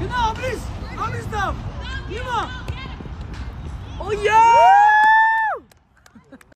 Genau, Abris! Abris tam! Immer! Oh ja!